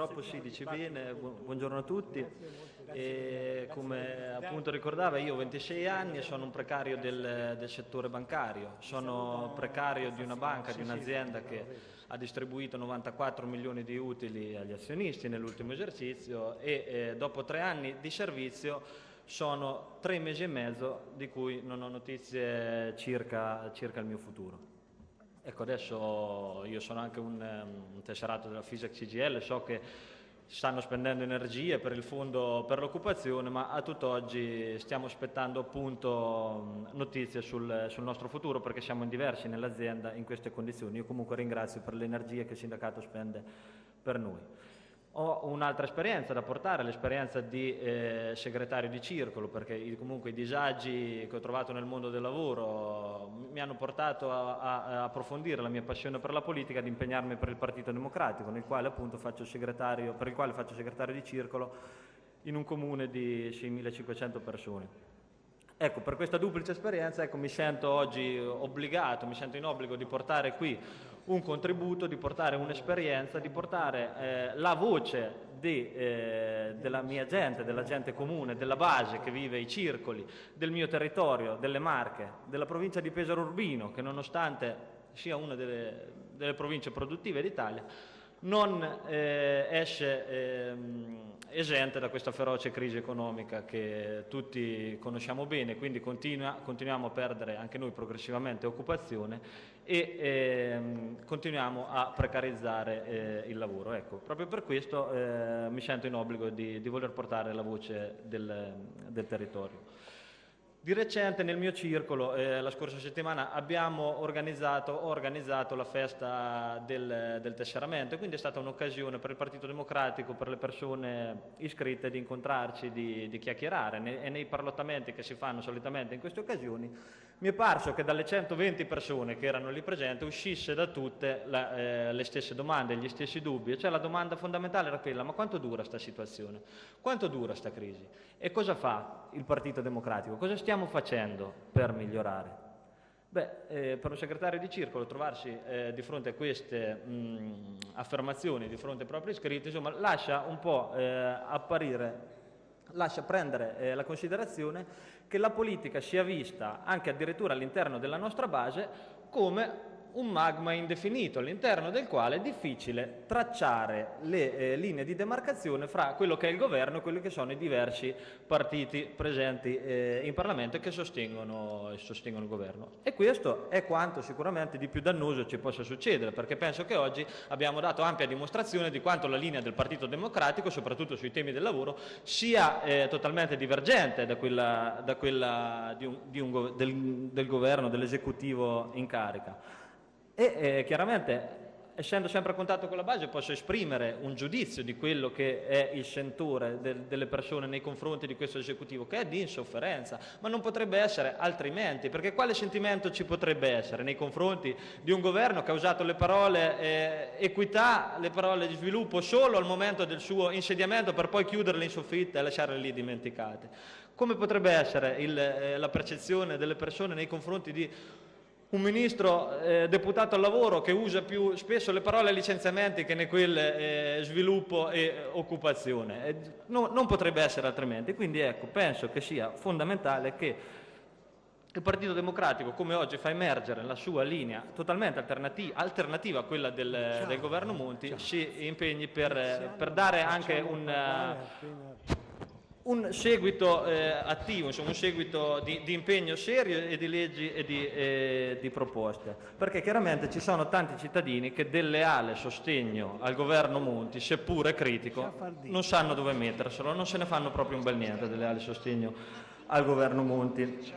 purtroppo si dice bene, buongiorno a tutti. E come appunto ricordava io ho 26 anni e sono un precario del, del settore bancario, sono precario di una banca, di un'azienda che ha distribuito 94 milioni di utili agli azionisti nell'ultimo esercizio e eh, dopo tre anni di servizio sono tre mesi e mezzo di cui non ho notizie circa, circa il mio futuro. Ecco, adesso io sono anche un, un tesserato della FISAC CGL, so che stanno spendendo energie per il fondo per l'occupazione, ma a tutt'oggi stiamo aspettando appunto notizie sul, sul, nostro futuro perché siamo in diversi nell'azienda in queste condizioni. Io comunque ringrazio per le energie che il sindacato spende per noi. Ho un'altra esperienza da portare, l'esperienza di eh, segretario di circolo, perché comunque i disagi che ho trovato nel mondo del lavoro mi hanno portato a, a, approfondire la mia passione per la politica, ad impegnarmi per il Partito Democratico, quale per il quale faccio segretario di circolo in un comune di 6.500 persone. Ecco, per questa duplice esperienza ecco, mi sento oggi obbligato, mi sento in obbligo di portare qui un contributo, di portare un'esperienza, di portare eh, la voce di, eh, della mia gente, della gente comune, della base che vive i circoli, del mio territorio, delle Marche, della provincia di Pesaro Urbino, che nonostante sia una delle, delle province produttive d'Italia, non eh, esce ehm, esente da questa feroce crisi economica che tutti conosciamo bene, quindi continua, continuiamo a perdere anche noi progressivamente occupazione e ehm, continuiamo a precarizzare eh, il lavoro. Ecco, proprio per questo eh, mi sento in obbligo di, di voler portare la voce del, del territorio. Di recente nel mio circolo, eh, la scorsa settimana, abbiamo organizzato, organizzato la festa del, del tesseramento e quindi è stata un'occasione per il Partito Democratico, per le persone iscritte di incontrarci, di, di chiacchierare. E nei parlatamenti che si fanno solitamente in queste occasioni mi è parso che dalle 120 persone che erano lì presenti uscisse da tutte la, eh, le stesse domande, gli stessi dubbi, cioè la domanda fondamentale era quella, ma quanto dura questa situazione? Quanto dura questa crisi? E cosa fa il Partito Democratico? Cosa stiamo facendo per migliorare? Beh, eh, per un segretario di circolo trovarsi eh, di fronte a queste mh, affermazioni, di fronte ai propri iscritti, insomma, lascia un po' eh, apparire lascia prendere eh, la considerazione che la politica sia vista anche addirittura all'interno della nostra base come un magma indefinito all'interno del quale è difficile tracciare le eh, linee di demarcazione fra quello che è il governo e quelli che sono i diversi partiti presenti eh, in Parlamento e che sostengono, sostengono, il governo. E questo è quanto sicuramente di più dannoso ci possa succedere, perché penso che oggi abbiamo dato ampia dimostrazione di quanto la linea del Partito Democratico, soprattutto sui temi del lavoro, sia eh, totalmente divergente da quella, da quella di un, di un, del, del governo, dell'esecutivo in carica. E eh, chiaramente, essendo sempre a contatto con la base, posso esprimere un giudizio di quello che è il sentore del, delle persone nei confronti di questo esecutivo, che è di insofferenza, ma non potrebbe essere altrimenti, perché quale sentimento ci potrebbe essere nei confronti di un governo che ha usato le parole eh, equità, le parole di sviluppo solo al momento del suo insediamento per poi chiuderle in soffitta e lasciarle lì dimenticate? Come potrebbe essere il, eh, la percezione delle persone nei confronti di un ministro eh, deputato al lavoro che usa più spesso le parole licenziamenti che ne quelle eh, sviluppo e occupazione. Eh, no, non potrebbe essere altrimenti, quindi ecco, penso che sia fondamentale che il Partito Democratico, come oggi fa emergere la sua linea totalmente alternativa, alternativa a quella del, del governo Monti, si impegni per, per dare anche un un seguito eh, attivo, insomma, un seguito di, di, impegno serio e di leggi e di, eh, di, proposte, perché chiaramente ci sono tanti cittadini che del leale sostegno al governo Monti, seppure critico, non sanno dove metterselo, non se ne fanno proprio un bel niente del leale sostegno al governo Monti.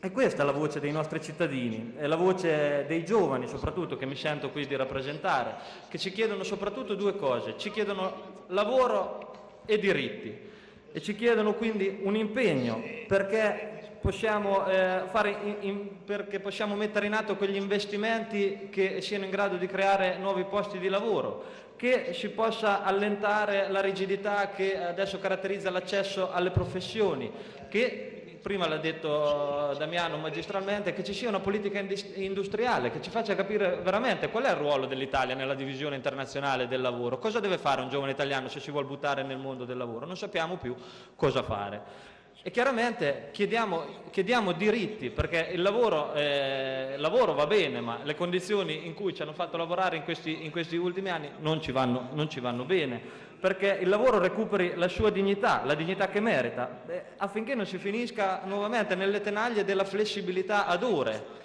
E questa è la voce dei nostri cittadini, è la voce dei giovani soprattutto che mi sento qui di rappresentare, che ci chiedono soprattutto due cose, ci chiedono lavoro e diritti e ci chiedono quindi un impegno perché possiamo, eh, in, in, perché possiamo mettere in atto quegli investimenti che siano in grado di creare nuovi posti di lavoro, che si possa allentare la rigidità che adesso caratterizza l'accesso alle professioni, che prima l'ha detto Damiano magistralmente, che ci sia una politica industriale che ci faccia capire veramente qual è il ruolo dell'Italia nella divisione internazionale del lavoro, cosa deve fare un giovane italiano se si vuole buttare nel mondo del lavoro, non sappiamo più cosa fare. E chiaramente chiediamo, chiediamo diritti, perché il lavoro, eh, il lavoro, va bene, ma le condizioni in cui ci hanno fatto lavorare in questi, in questi ultimi anni non ci, vanno, non ci, vanno, bene, perché il lavoro recuperi la sua dignità, la dignità che merita, affinché non si finisca nuovamente nelle tenaglie della flessibilità ad ore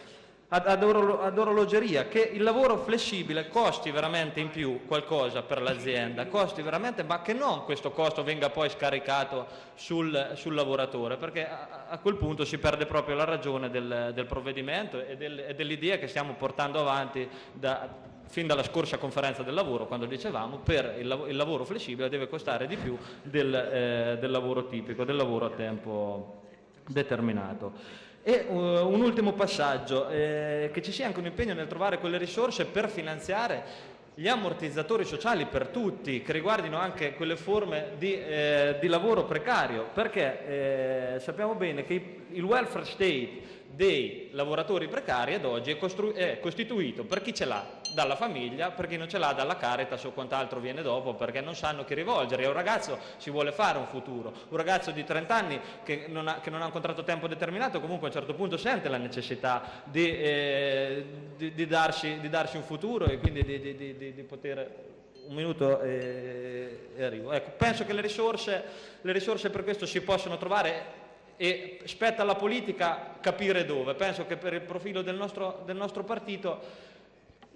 ad, ad, ad, orologeria, che il lavoro flessibile costi veramente in più qualcosa per l'azienda, costi veramente, ma che non questo costo venga poi scaricato sul, sul lavoratore, perché a, a, quel punto si perde proprio la ragione del, del provvedimento e, del, e dell'idea che stiamo portando avanti da, fin dalla scorsa conferenza del lavoro, quando dicevamo per il, lavoro flessibile deve costare di più del, eh, del lavoro tipico, del lavoro a tempo determinato. E uh, un ultimo passaggio, eh, che ci sia anche un impegno nel trovare quelle risorse per finanziare gli ammortizzatori sociali per tutti, che riguardino anche quelle forme di, eh, di lavoro precario, perché eh, sappiamo bene che il welfare state dei lavoratori precari ad oggi è, è, costituito per chi ce l'ha dalla famiglia, per chi non ce l'ha dalla Caritas o quant'altro viene dopo, perché non sanno chi rivolgere. E un ragazzo si vuole fare un futuro, un ragazzo di 30 anni che non ha, che non ha un contratto a tempo determinato comunque a un certo punto sente la necessità di, eh, di, di, darsi, di darsi, un futuro e quindi di, poter un minuto e, e arrivo. Ecco, penso che le risorse, le risorse, per questo si possono trovare e spetta alla politica capire dove. Penso che per il profilo del nostro, del nostro partito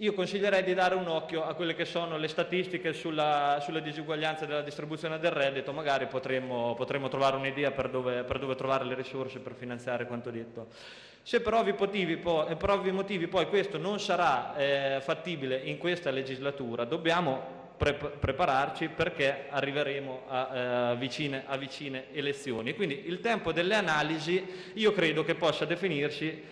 io consiglierei di dare un occhio a quelle che sono le statistiche sulla, sulle disuguaglianze della distribuzione del reddito, magari potremmo, potremmo trovare un'idea per dove, per dove, trovare le risorse per finanziare quanto detto. Se per ovvi motivi poi, per ovvi motivi poi questo non sarà eh, fattibile in questa legislatura, dobbiamo pre prepararci perché arriveremo a, eh, vicine, a vicine elezioni. Quindi il tempo delle analisi io credo che possa definirsi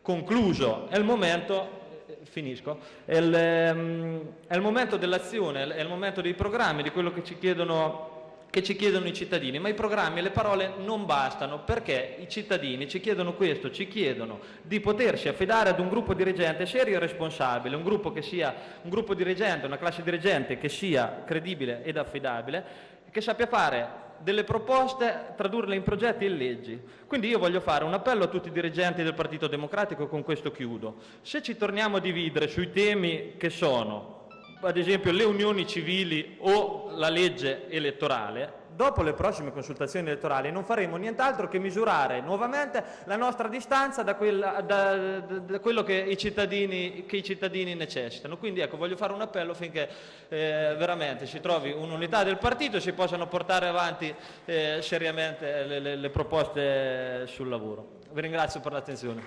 concluso, è il momento eh, finisco, è il, ehm, è il momento dell'azione, è il momento dei programmi, di quello che ci chiedono che ci chiedono i cittadini, ma i programmi e le parole non bastano perché i cittadini ci chiedono questo, ci chiedono di potersi affidare ad un gruppo dirigente serio e responsabile, un gruppo sia un gruppo dirigente, una classe dirigente che sia credibile ed affidabile, che sappia fare delle proposte, tradurle in progetti e in leggi. Quindi io voglio fare un appello a tutti i dirigenti del Partito Democratico e con questo chiudo. Se ci torniamo a dividere sui temi che sono ad esempio le unioni civili o la legge elettorale, dopo le prossime consultazioni elettorali non faremo nient'altro che misurare nuovamente la nostra distanza da, quella, da, da, da quello che i, cittadini, che i, cittadini, necessitano. Quindi ecco, voglio fare un appello affinché eh, veramente si trovi un'unità del partito e si possano portare avanti eh, seriamente le, le, le proposte sul lavoro. Vi ringrazio per l'attenzione.